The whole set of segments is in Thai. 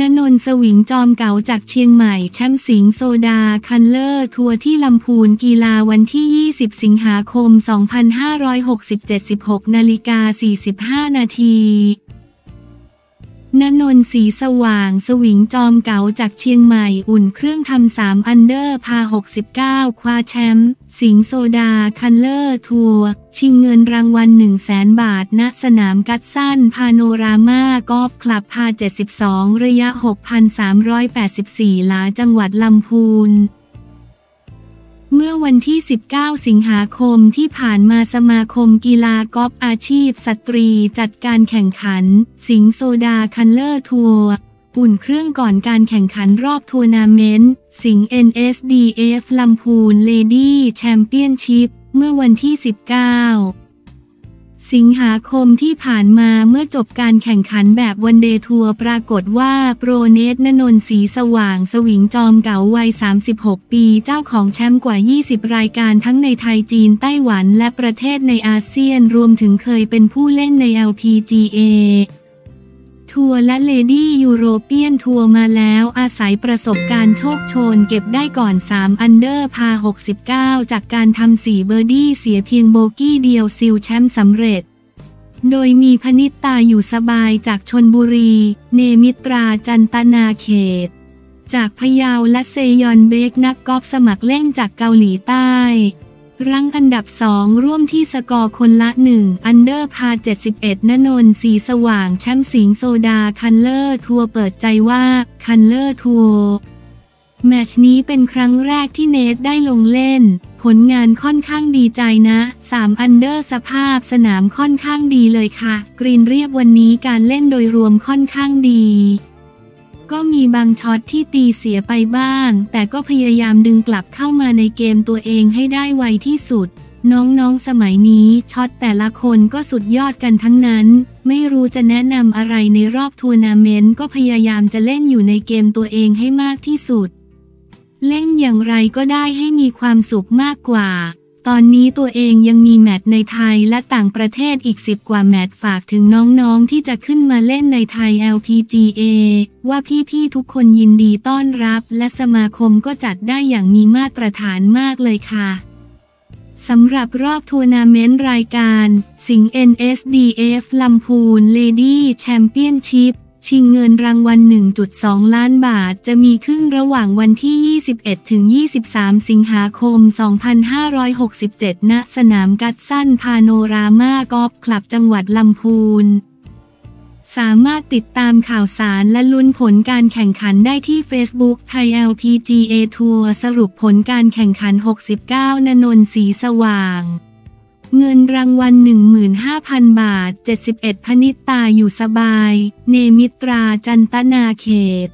ณนนสวิงจอมเก๋าจากเชียงใหม่แชมป์สิงห์โซดาคัลเลอร์ทัวร์ที่ลำพูนกีฬาวันที่ 20 สิงหาคม 2567 16นาฬิกา45 นาทีณนนสีสว่างสวิงจอมเก๋าจากเชียงใหม่อุ่นเครื่องทำสามอันเดอร์พาร์ 69 คว้าแชมป์สิงห์โซดาคัลเลอร์ทัวร์ ชิงเงินรางวัล1 0 0 0 0แสนบาท ณ สนามกัซซัน พาโนรามากอล์ฟคลับพาร์ 72 ระยะ 6,384 หลาจังหวัดลำพูนเมื่อวันที่ 19 สิงหาคมที่ผ่านมาสมาคมกีฬากอล์ฟอาชีพสตรี จัดการแข่งขัน สิงห์โซดาคัลเลอร์ทัวร์อุ่นเครื่องก่อนการแข่งขันรอบทัวร์นาเมนต์ สิงห์ NSDF ลำพูนเลดี้แชมเปี้ยนชิพ เมื่อวันที่ 19 สิงหาคมที่ผ่านมาเมื่อจบการแข่งขันแบบ one day tour ปรากฏว่าโปรเนทณนนสีสว่างสวิงจอมเก๋าวัย 36 ปีเจ้าของแชมป์กว่า 20 รายการทั้งในไทยจีนไต้หวันและประเทศในอาเซียนรวมถึงเคยเป็นผู้เล่นใน LPGA ทัวร์และเลดี้ยูโรเปียนทัวร์มาแล้วอาศัยประสบการณ์โชกโชนเก็บได้ก่อน 3 อันเดอร์พาร์ 69 จากการทำ4เบอร์ดี้เสียเพียงโบกี้เดียวซิวแชมป์สำเร็จ โดยมีพนิตตาอยู่สบายจากชลบุรี เนมิตราจันตนาเขต จากพะเยาและเซยอนเบกนักกอล์ฟสมัครเล่นจากเกาหลีใต้ รั้งอันดับสองร่วมที่สกอร์คนละหนึ่งอันเดอร์พาร์ 71 ณนนสีสว่างแชมป์สิงห์โซดาคัลเลอร์ทัวร์เปิดใจว่า คัลเลอร์ทัวร์แมตช์นี้เป็นครั้งแรกที่เนทได้ลงเล่น ผลงานค่อนข้างดีใจนะ 3 อันเดอร์สภาพสนามค่อนข้างดีเลยค่ะ กรีนเรียบวันนี้การเล่นโดยรวมค่อนข้างดี ก็มีบางช็อตที่ตีเสียไปบ้าง แต่ก็พยายามดึงกลับเข้ามาในเกมตัวเองให้ได้ไวที่สุด น้องๆสมัยนี้ช็อตแต่ละคนก็สุดยอดกันทั้งนั้น ไม่รู้จะแนะนำอะไรในรอบทัวร์นาเมนต์ก็พยายามจะเล่นอยู่ในเกมตัวเองให้มากที่สุด เล่นอย่างไรก็ได้ให้มีความสุขมากกว่า ตอนนี้ตัวเองยังมีแมตช์ในไทยและต่างประเทศอีกสิบกว่าแมตช์ฝากถึงน้องๆ ที่จะขึ้นมาเล่นในไทย LPGA ว่าพี่ๆ ทุกคนยินดีต้อนรับ และสมาคมก็จัดได้อย่างมีมาตรฐานมากเลยค่ะสำหรับรอบทัวร์นาเมนต์รายการ สิงห์ NSDF ลำพูน Lady Championship ชิงเงินรางวัล 1.2 ล้านบาท จะมีขึ้นระหว่างวันที่ 21 ถึง 23 สิงหาคม 2567 ณ สนามกัดสั้นพาโนรามากอล์ฟคลับจังหวัดลำพูน สามารถติดตามข่าวสารและลุ้นผลการแข่งขันได้ที่ Facebook ไทย LPGA ทัวร์สรุปผลการแข่งขัน 69 นนนสีสว่าง เงินรางวัล 15,000 บาท 71 พนิตาอยู่สบาย เนมิตราจันตนาเขต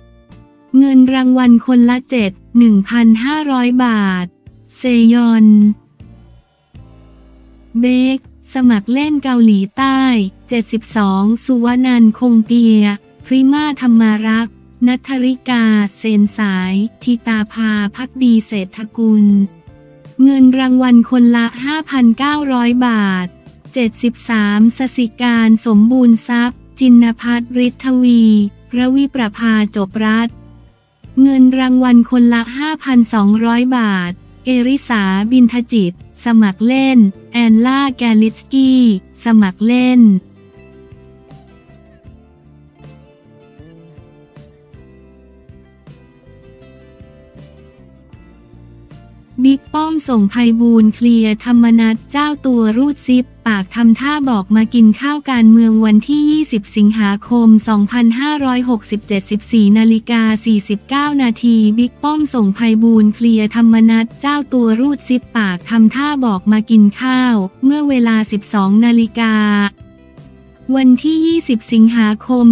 เงินรางวัลคนละ 7 1,500 บาท เซยอน เบก สมัครเล่นเกาหลีใต้ 72 สุวนันคงเปีย พริมาธรรมารักนัทริกา เซนสาย ทิตาภาพักดีเศรษฐกุล เงินรางวัลคนละ 5,900 บาท 73 สสิการสมบูรณ์ทรัพย์ จินพัฒริทวี ระวิประภาจบรัฐ เงินรางวัลคนละ 5,200 บาท เอริสาบินทจิต สมัครเล่น แอนล่าแกลิสกี้ สมัครเล่น บิ๊กป้อมส่งภัยบูนเคลียร์ธรรมนัตเจ้าตัวรูดซิป ปากทำท่าบอกมากินข้าวการเมืองวันที่ 20 สิงหาคม 2567 14นาฬิกา49 นาทีบิ๊กป้อมส่งภัยบูนเคลียร์ธรรมนัตเจ้าตัวรูดซิป ปากทำท่าบอกมากินข้าว เมื่อเวลา 12 นาฬิกา วันที่ 20 สิงหาคม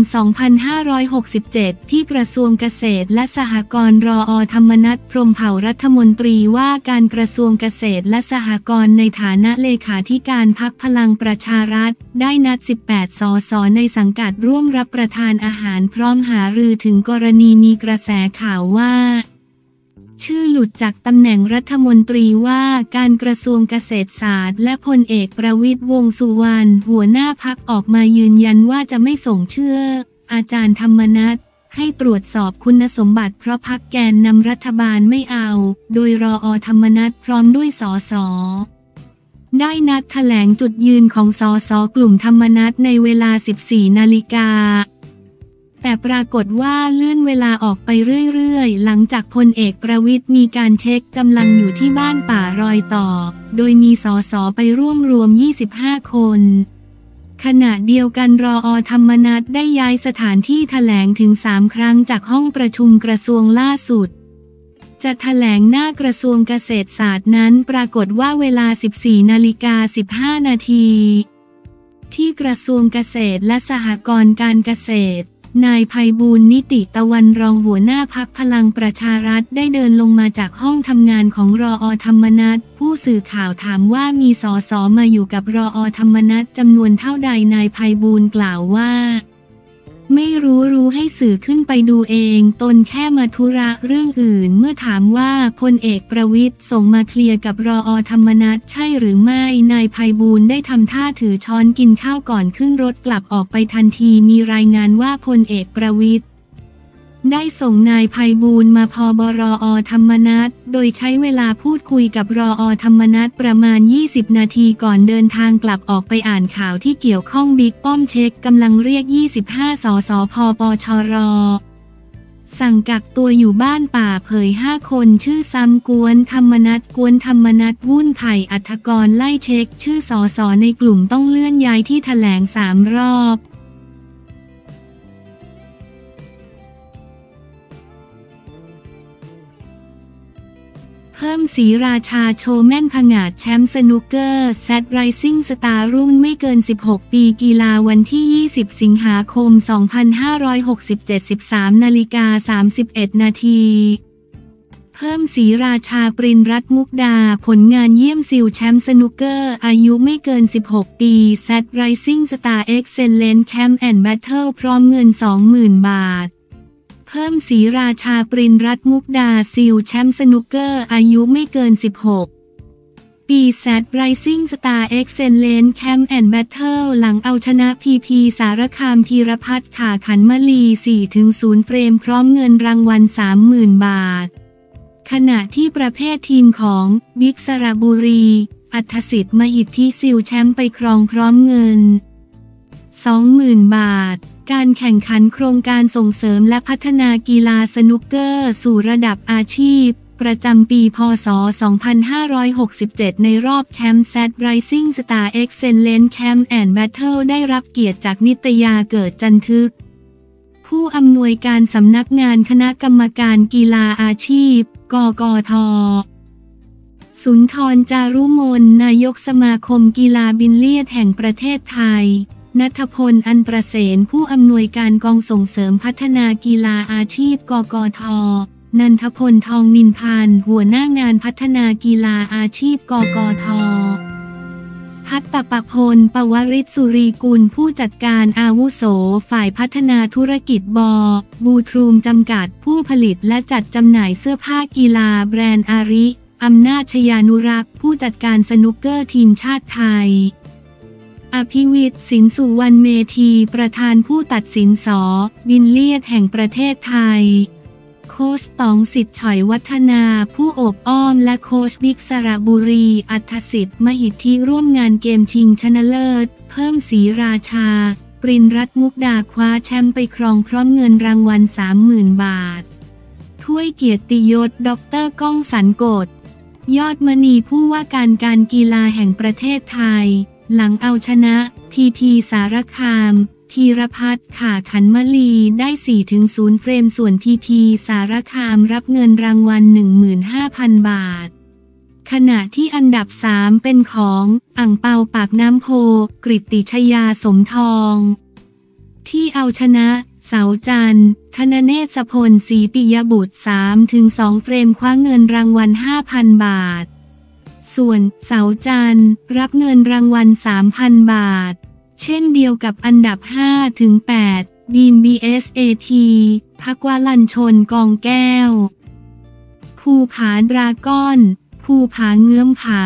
2567 ที่กระทรวงเกษตรและสหกรณ์รออธรรมนัฐพรมเผ่ารัฐมนตรีว่าการกระทรวงเกษตรและสหกรณ์ในฐานะเลขาธิการพักพลังประชารัฐ ได้นัด 18 สสในสังกัดร่วมรับประทานอาหารพร้อมหารือถึงกรณีมีกระแสข่าวว่า ชื่อหลุดจากตำแหน่งรัฐมนตรีว่าการกระทรวงเกษตรศาสตร์ และพลเอกประวิตยวงสุวรรณหัวหน้าพักออกมายืนยันว่าจะไม่ส่งเชื่อ อาจารย์ธรรมนัฐให้ตรวจสอบคุณสมบัติเพราะพักแกนนำรัฐบาลไม่เอา โดยรออธรรมนัตพร้อมด้วยสอสอได้นัดแถลงจุดยืนของสอสอกลุ่มธรรมนัตในเวลา 14 นาฬิกา แต่ปรากฏว่าเลื่อนเวลาออกไปเรื่อยๆ หลังจากพลเอกประวิทย์มีการเช็คกำลังอยู่ที่บ้านป่ารอยต่อ โดยมีสสไปร่วมรวม 25 คน ขณะเดียวกันรออธรรมนัตได้ย้ายสถานที่แถลงถึง 3 ครั้งจากห้องประชุมกระทรวงล่าสุด จะแถลงหน้ากระทรวงเกษตรศาสตร์นั้นปรากฏว่าเวลา 14นาฬิกา15 นาที ที่กระทรวงเกษตรและสหกรณ์การเกษตร นายภัยบูลนิติตะวันรองหัวหน้าพักพลังประชารัฐได้เดินลงมาจากห้องทำงานของรออธรรมนัฐผู้สื่อข่าวถามว่ามีสอสอมาอยู่กับรออธรรมนัฐจำนวนเท่าใดนายภัยบูลย์กล่าวว่า ไม่รู้รู้ให้สื่อขึ้นไปดูเอง ตนแค่มาธุระเรื่องอื่น เมื่อถามว่าพลเอกประวิทย์ส่งมาเคลียร์กับรออธรรมนัตใช่หรือไม่นายภัยบูลย์ได้ทำท่าถือช้อนกินข้าวก่อนขึ้นรถกลับออกไปทันทีมีรายงานว่าพลเอกประวิทย์ ได้ส่งนายภัยบูลย์มาพบรออธรรมนัตโดยใช้เวลาพูดคุยกับรออธรรมนัตประมาณ 20 นาทีก่อนเดินทางกลับออกไปอ่านข่าวที่เกี่ยวข้องบิ๊กป้อมเช็คกำลังเรียก 25 สสพปชร สั่งกักตัวอยู่บ้านป่าเผย 5 คนชื่อซ้ำกวน ธรรมนัตกวนธรรมนัตวุ่นไผ่อัธกรไล่เช็ค ชื่อสอสอในกลุ่มต้องเลื่อนย้ายที่แถลงสามรอบ เพิ่มสีราชาโชว์แม่นผงาดแชมป์สนุกเกอร์แซดไรซิ่งสตาร์รุ่นไม่เกิน 16 ปีกีฬาวันที่ 20 สิงหาคม 2567 13นาฬิกา 31 นาทีเพิ่มสีราชาปรินรัตนมุกดา ผลงานเยี่ยมซิวแชมป์สนุกเกอร์ อายุไม่เกิน 16 ปี SAT Rising Star Excellence Camp and Battle พร้อมเงิน 20,000 บาท เพิ่มสีราชาปรินรัตนมุกดาซิวแชมป์สนุกเกอร์ อายุไม่เกิน 16 ปี SAT Rising Star Excellence Camp and Battle หลังเอาชนะพีพีสารคามพีรพัฒน์ขาขันมลี 4-0 เฟรมพร้อมเงินรางวัล 30,000 บาท ขณะที่ประเภททีมของบิ๊กสระบุรี อัธสิทธิ์มหิทธิซิวแชมป์ไปครองพร้อมเงิน 20,000 บาท การแข่งขันโครงการส่งเสริมและพัฒนากีฬาสนุกเกอร์สู่ระดับอาชีพ ประจำปี พศ 2567 ในรอบแคมป์ SAT Rising Star Excellence Camp and Battle ได้รับเกียรติจากนิตยาเกิดจันทึก ผู้อำนวยการสำนักงานคณะกรรมการกีฬาอาชีพ กกทสุนทรจารุมนต์นายกสมาคมกีฬาบิลเลียดแห่งประเทศไทย นัทพล อันประเสนผู้อำนวยการกองส่งเสริมพัฒนากีฬาอาชีพ กกท นันทพล ทองนินพันธ์หัวหน้างานพัฒนากีฬาอาชีพ กกท พัตตปพล ปวริศสุรีกุล ผู้จัดการอาวุโส ฝ่ายพัฒนาธุรกิจบอ บูทรูมจำกัด ผู้ผลิตและจัดจำหน่ายเสื้อผ้ากีฬาแบรนด์อาริ อำนาจชยานุรักษ์ ผู้จัดการสนุกเกอร์ทีมชาติไทย อภิวิทย์สินสุวรรณเมธีประธานผู้ตัดสินสอ บินเลียดแห่งประเทศไทย โค้ชตองสิทธิ์ฉอยวัฒนาผู้อบอ้อมและโค้ชบิ๊กสระบุรี อัธสิทธิ์มหิทธิร่วมงานเกมชิงชนะเลิศ เพิ่มสีราชา ปรินรัตน์มุกดาคว้าแชมป์ไปครองพร้อมเงินรางวัล 30,000 บาท ถ้วยเกียรติยศด็อกเตอร์ก้องสันกฎยอดมณีผู้ว่าการการกีฬาแห่งประเทศไทย หลังเอาชนะพีพีสารคาม ธีรพัฒน์ขาขันมลีได้ 4-0 เฟรมส่วนพีพีสารคามรับเงินรางวัล 15,000 บาท ขณะที่อันดับ 3 เป็นของอ่างเปาปากน้ำโพ กริตติชยาสมทอง ที่เอาชนะเสาจันทร์ธนเนศพลศรีปิยบุตร 3-2 เฟรมคว้าเงินรางวัล 5,000 บาท ส่วนเสาจันทร์รับเงินรางวัล 3,000 บาท เช่นเดียวกับอันดับ5-8บีม BSAT พักวาลันชนกองแก้ว ภูผาดราก้อน ภูผาเงื้อมผา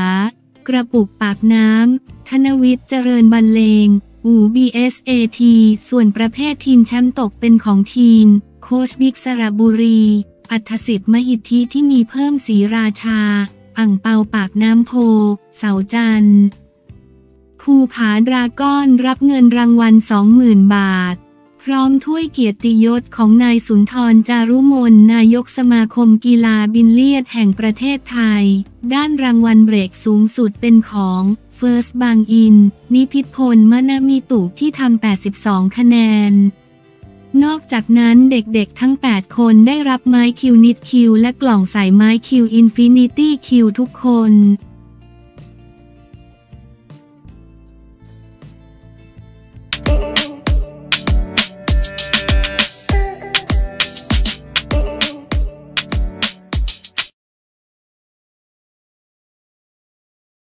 กระปุกปากน้ำ ธนวิทย์เจริญบรรเลงอู BSAT ส่วนประเภททีมแชมป์ตกเป็นของทีม โคชบิ๊กสระบุรี อัธสิทธิ์มหิทธิที่มีเพิ่มสีราชา อ่างเปาปากน้ำโพ เสาจันทร์ภูผาดราก้อนรับเงินรางวัล 20,000 บาท พร้อมถ้วยเกียรติยศของนายสุนทรจารุมน นายกสมาคมกีฬาบินเลียดแห่งประเทศไทย ด้านรางวัลเบรกสูงสุดเป็นของ First บางอิน นิพิพลมนามีตุที่ทำ 82 คะแนน นอกจากนั้นเด็กๆทั้ง 8 คนได้รับไม้คิวนิดคิวและกล่องใส่ไม้คิว Infinity Cue ทุกคน